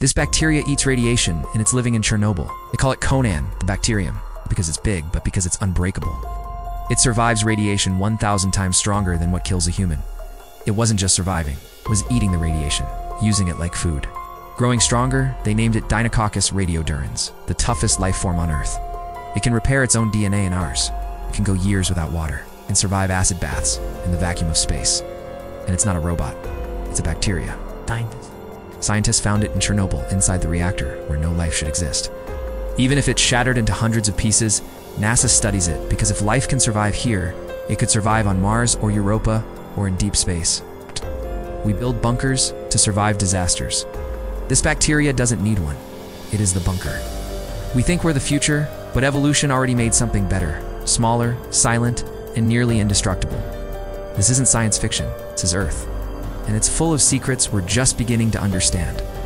This bacteria eats radiation, and it's living in Chernobyl. They call it Conan, the bacterium, because it's big, but because it's unbreakable. It survives radiation 1,000 times stronger than what kills a human. It wasn't just surviving, it was eating the radiation, using it like food. Growing stronger, they named it Deinococcus radiodurans, the toughest life form on Earth. It can repair its own DNA and ours. It can go years without water and survive acid baths in the vacuum of space. And it's not a robot, it's a bacteria. Scientists. Scientists found it in Chernobyl inside the reactor where no life should exist. Even if it's shattered into hundreds of pieces, NASA studies it because if life can survive here, it could survive on Mars or Europa or in deep space. We build bunkers to survive disasters. This bacteria doesn't need one. It is the bunker. We think we're the future, but evolution already made something better, smaller, silent, and nearly indestructible. This isn't science fiction, this is Earth. And it's full of secrets we're just beginning to understand.